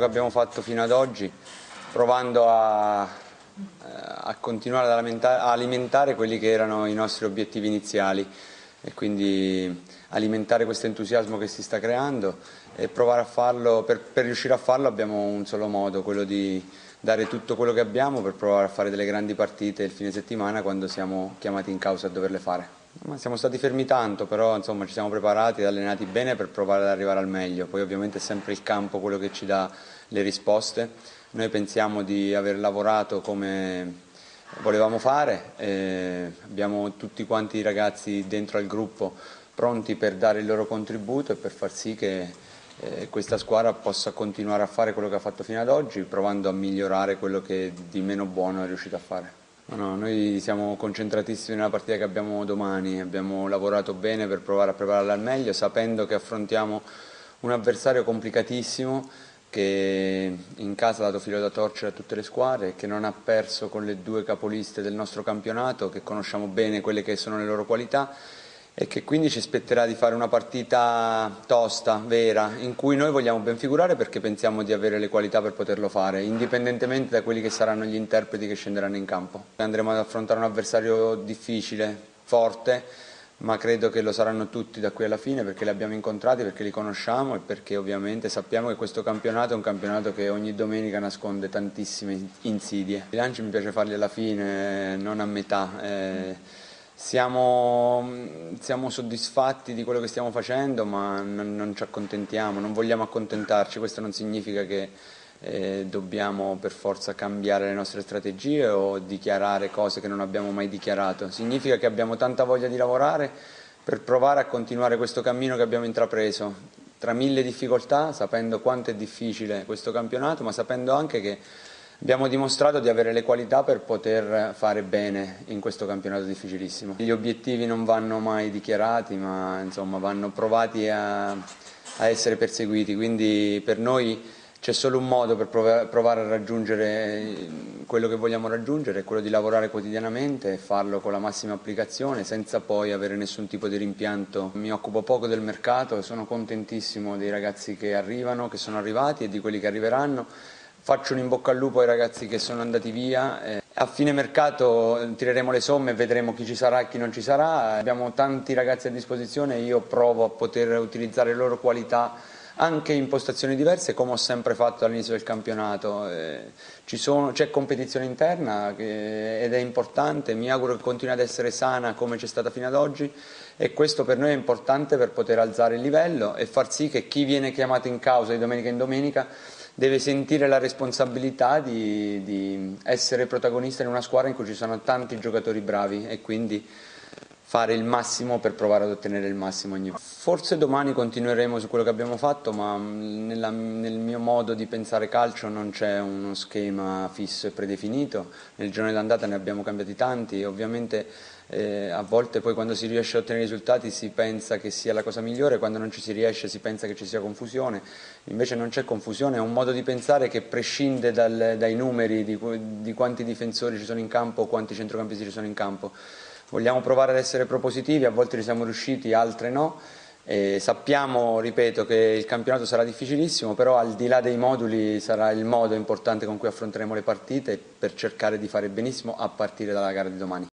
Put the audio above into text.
che abbiamo fatto fino ad oggi, provando a, eh, a continuare ad alimentare quelli che erano i nostri obiettivi iniziali e quindi alimentare questo entusiasmo che si sta creando e provare a farlo, per, per riuscire a farlo abbiamo un solo modo, quello di dare tutto quello che abbiamo per provare a fare delle grandi partite il fine settimana quando siamo chiamati in causa a doverle fare. Ma siamo stati fermi tanto, però insomma, ci siamo preparati ed allenati bene per provare ad arrivare al meglio. Poi ovviamente è sempre il campo quello che ci dà le risposte. Noi pensiamo di aver lavorato come volevamo fare, abbiamo tutti quanti i ragazzi dentro al gruppo pronti per dare il loro contributo e per far sì che eh, questa squadra possa continuare a fare quello che ha fatto fino ad oggi, provando a migliorare quello che di meno buono è riuscito a fare. No, no, noi siamo concentratissimi nella partita che abbiamo domani, abbiamo lavorato bene per provare a prepararla al meglio, sapendo che affrontiamo un avversario complicatissimo che in casa ha dato filo da torcere a tutte le squadre, che non ha perso con le due capoliste del nostro campionato, che conosciamo bene quelle che sono le loro qualità e che quindi ci aspetterà di fare una partita tosta, vera, in cui noi vogliamo ben figurare perché pensiamo di avere le qualità per poterlo fare, indipendentemente da quelli che saranno gli interpreti che scenderanno in campo. Andremo ad affrontare un avversario difficile, forte, ma credo che lo saranno tutti da qui alla fine perché li abbiamo incontrati, perché li conosciamo e perché ovviamente sappiamo che questo campionato è un campionato che ogni domenica nasconde tantissime insidie. I lanci mi piace farli alla fine, non a metà. Eh, siamo, siamo, soddisfatti di quello che stiamo facendo ma non, non, ci accontentiamo, non vogliamo accontentarci, questo non significa che eh, dobbiamo per forza cambiare le nostre strategie o dichiarare cose che non abbiamo mai dichiarato, significa che abbiamo tanta voglia di lavorare per provare a continuare questo cammino che abbiamo intrapreso, tra mille difficoltà, sapendo quanto è difficile questo campionato, ma sapendo anche che Abbiamo dimostrato di avere le qualità per poter fare bene in questo campionato difficilissimo. Gli obiettivi non vanno mai dichiarati, ma insomma, vanno provati a, a essere perseguiti, quindi per noi c'è solo un modo per provare a raggiungere quello che vogliamo raggiungere, quello di lavorare quotidianamente e farlo con la massima applicazione senza poi avere nessun tipo di rimpianto. Mi occupo poco del mercato, sono contentissimo dei ragazzi che arrivano, che sono arrivati e di quelli che arriveranno Faccio un in bocca al lupo ai ragazzi che sono andati via. Eh, a fine mercato tireremo le somme e vedremo chi ci sarà e chi non ci sarà. Abbiamo tanti ragazzi a disposizione e io provo a poter utilizzare le loro qualità anche in postazioni diverse come ho sempre fatto all'inizio del campionato. Eh, c'è competizione interna ed è importante, mi auguro che continui ad essere sana come c'è stata fino ad oggi e questo per noi è importante per poter alzare il livello e far sì che chi viene chiamato in causa di domenica in domenica deve sentire la responsabilità di, di essere protagonista in una squadra in cui ci sono tanti giocatori bravi e quindi fare il massimo per provare ad ottenere il massimo ogni volta. Forse domani continueremo su quello che abbiamo fatto, ma nella, nel mio modo di pensare calcio non c'è uno schema fisso e predefinito. Nel giorno d'andata ne abbiamo cambiati tanti, ovviamente eh, a volte poi quando si riesce a ottenere risultati si pensa che sia la cosa migliore, quando non ci si riesce si pensa che ci sia confusione, invece non c'è confusione, è un modo di pensare che prescinde dal, dai numeri di, di quanti difensori ci sono in campo o quanti centrocampisti ci sono in campo. Vogliamo provare ad essere propositivi, a volte ci siamo riusciti, altre no. E sappiamo, ripeto, che il campionato sarà difficilissimo, però al di là dei moduli sarà il modo importante con cui affronteremo le partite per cercare di fare benissimo a partire dalla gara di domani.